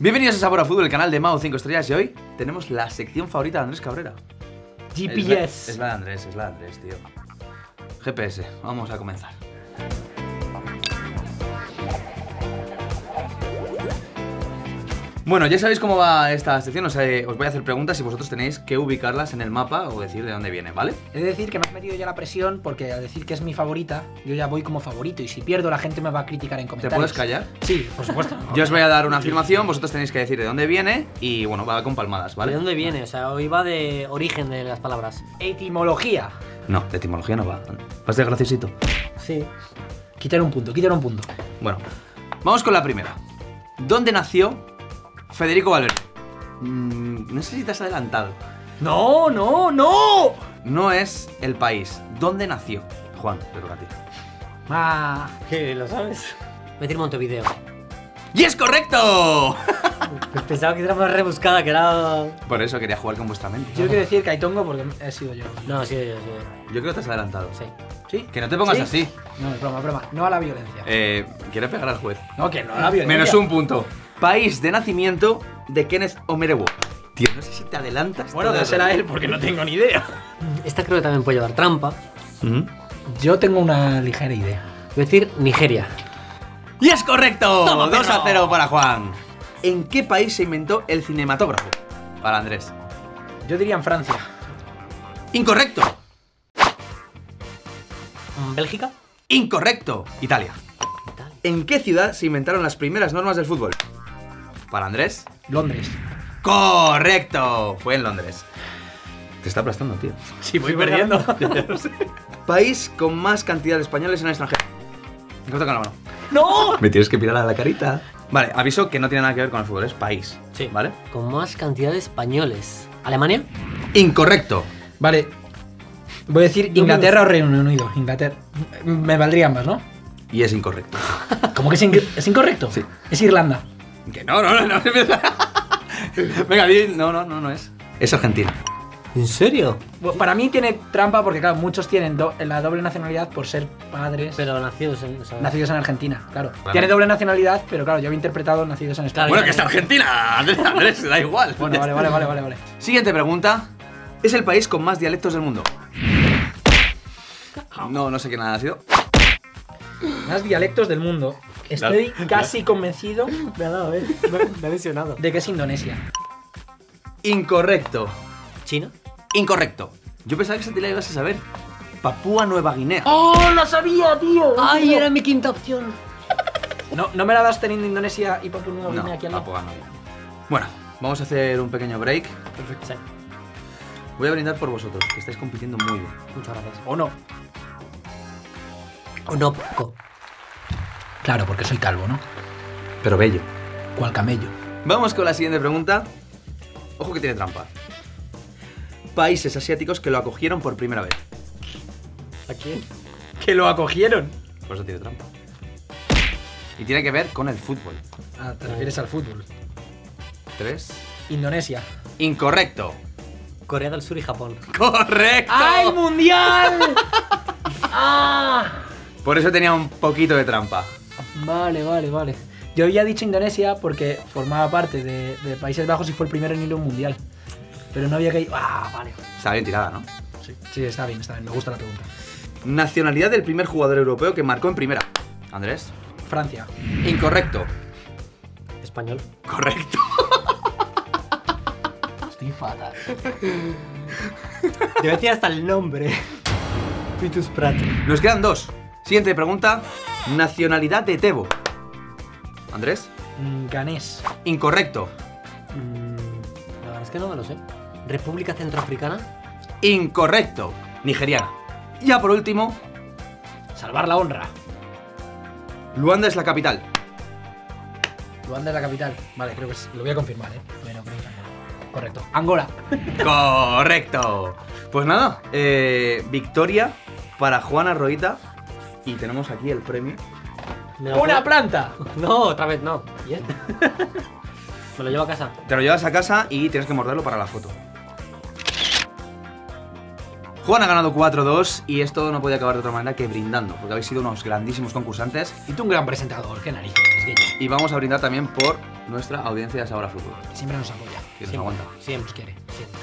Bienvenidos a Sabor a Fútbol, el canal de Mao 5 Estrellas y hoy tenemos la sección favorita de Andrés Cabrera. Es la, GPS. es la de Andrés, es la de Andrés, tío. GPS, vamos a comenzar. Bueno, ya sabéis cómo va esta sección, o sea, eh, os voy a hacer preguntas y vosotros tenéis que ubicarlas en el mapa o decir de dónde vienen, ¿vale? He de decir que me has metido ya la presión porque al decir que es mi favorita, yo ya voy como favorito y si pierdo la gente me va a criticar en ¿Te comentarios. puedes callar? Sí, por supuesto. Yo os voy a dar una afirmación, vosotros tenéis que decir de dónde viene y bueno, va con palmadas, ¿De ¿vale? dónde viene? O sea, hoy va de origen de las palabras. Etimología. No, de etimología no va. Vas de graciosito. Sí. Quitar un punto, quitar un punto. Bueno, vamos con la primera. ¿Dónde nació Federico Valverde? Mm, no sé si te has adelantado. No, no, no. No es el país. ¿Dónde nació? Juan, te toca a ti. Ah, ¿Qué? ¿Lo sabes? Metir Montevideo. ¡Y es correcto! Pensaba que era más rebuscada, que era... Por eso quería jugar con vuestra mente. yo quiero decir Caitongo porque he sido yo. No, sí, sí, sí. Yo creo que te has adelantado. sí. ¿Sí? Que no te pongas ¿Sí? así. No, es broma, es broma. No a la violencia. Eh, quiere pegar al juez. No, que no a la violencia. Menos un punto. País de nacimiento de Kenneth Omerewo. Tío, no sé si te adelantas. Bueno, dásela él porque no tengo ni idea. Esta creo que también puede llevar trampa. Yo tengo una ligera idea. Voy a decir Nigeria. ¡Y es correcto! Toma, 2 a perro. 0 para Juan. ¿En qué país se inventó el cinematógrafo? Para Andrés. Yo diría en Francia. Incorrecto. ¿Bélgica? Incorrecto. Italia. Italia. ¿En qué ciudad se inventaron las primeras normas del fútbol? Para Andrés. Londres. Correcto. Fue en Londres. Te está aplastando, tío. Sí, voy perdiendo. País con más cantidad de españoles en el extranjero. Me con la mano. ¡No! Me tienes que mirar a la carita. Vale, aviso que no tiene nada que ver con el fútbol, es país. Sí. ¿Vale? Con más cantidad de españoles. ¿Alemania? Incorrecto. Vale. Voy a decir Inglaterra o Reino Unido. Inglaterra. Me valdría ambas, ¿no? Y es incorrecto. ¿Cómo que es, inc- es incorrecto? Sí. Es Irlanda. Que no, no, no, no. Venga, di, no, no, no, no es. Es Argentina. ¿En serio? Bueno, Para mí tiene trampa porque, claro, muchos tienen do- la doble nacionalidad por ser padres Pero nacidos en... o sea, nacidos en Argentina, claro. Claro. Tiene doble nacionalidad, pero claro, yo había interpretado nacidos en España. Claro, Bueno, que es Argentina, Andrés, Andrés, da igual. Bueno, vale, vale, vale, vale, vale. Siguiente pregunta. ¿Es el país con más dialectos del mundo? No, no sé qué nada ha sido. Más dialectos del mundo. Estoy casi convencido Me ha dado, eh. Me, me ha lesionado. de que es Indonesia. Incorrecto. ¿China? Incorrecto. Yo pensaba que esa te la ibas a saber. Papúa Nueva Guinea. ¡Oh, lo sabía, tío! ¡Ay, era mi quinta opción! No, no me la das teniendo Indonesia y Papua Nueva No, Guinea aquí al lado. Papúa Nueva. Bueno, vamos a hacer un pequeño break. Perfecto. Sí. Voy a brindar por vosotros, que estáis compitiendo muy bien. Muchas gracias. ¿O no? O no poco. Claro, porque soy calvo, ¿no? Pero bello. ¿Cuál camello? Vamos con la siguiente pregunta. Ojo que tiene trampa. Países asiáticos que lo acogieron por primera vez. ¿A quién? Que lo acogieron. Por eso tiene trampa. Y tiene que ver con el fútbol. Ah, te refieres al fútbol. Tres. Indonesia. Incorrecto. Corea del Sur y Japón. Correcto. ¡Ah, el mundial! ¡Ah! Por eso tenía un poquito de trampa. Vale, vale, vale. Yo había dicho Indonesia porque formaba parte de, de Países Bajos y fue el primero en ir a un mundial. Pero no había que ir. ¡Ah, vale! Está bien tirada, ¿no? Sí, sí, está bien, está bien. Me gusta la pregunta. Nacionalidad del primer jugador europeo que marcó en primera. Andrés. Francia. Incorrecto. Español. Correcto. Estoy fatal. Te decía hasta el nombre. Pitus Prat. Nos quedan dos. Siguiente pregunta. Nacionalidad de Tebo. Andrés. Mm, Ganés. Incorrecto. Mm, la verdad es que no me lo sé. República Centroafricana. Incorrecto. Nigeriana. Ya por último, Salvar la honra. Luanda es la capital. Luanda es la capital. Vale, creo que es- lo voy a confirmar, ¿eh? Bueno. Correcto. Angola. Correcto. Pues nada, eh, victoria para Juana Roita. Y tenemos aquí el premio. ¿Me lo ¡Una puedo- planta! No, otra vez no. ¿Y este? Me lo llevo a casa. Te lo llevas a casa y tienes que morderlo para la foto. Juan ha ganado 4-2 y esto no podía acabar de otra manera que brindando, porque habéis sido unos grandísimos concursantes. Y tú un gran presentador, qué narices. Y vamos a brindar también por nuestra audiencia de Sabor a Fútbol, Siempre nos apoya. que nos Siempre. aguanta. Siempre. Nos quiere. Siempre.